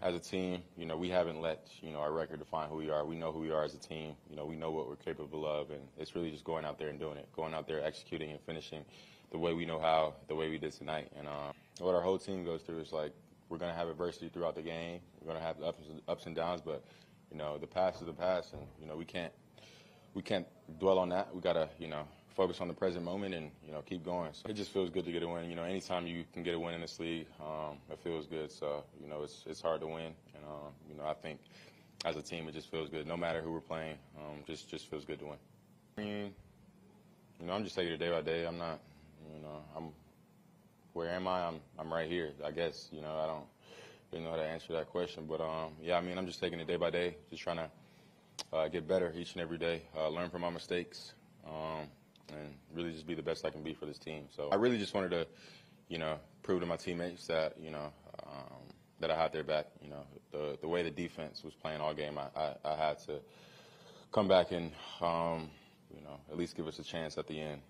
As a team, you know, we haven't let, you know, our record define who we are. We know who we are as a team. You know, we know what we're capable of, and it's really just going out there and doing it, going out there, executing and finishing the way we know how, the way we did tonight. And uh, what our whole team goes through is like we're going to have adversity throughout the game. We're going to have ups, ups and downs, but you know, the past is the past, and you know, we can't we can't dwell on that. We got to, you know, focus on the present moment and you know keep going. So it just feels good to get a win. You know, anytime you can get a win in this league, um, it feels good. So you know, it's it's hard to win, and um, you know, I think as a team, it just feels good. No matter who we're playing, um, just just feels good to win. I mean, you know, I'm just taking it day by day. I'm not, you know, I'm where am I? I'm I'm right here. I guess you know I don't really know how to answer that question, but um, yeah, I mean, I'm just taking it day by day, just trying to uh, get better each and every day, uh, learn from my mistakes. Um, and really just be the best I can be for this team. So I really just wanted to, you know, prove to my teammates that, you know, um, that I had their back. You know, the the way the defense was playing all game, I, I, I had to come back and, um, you know, at least give us a chance at the end.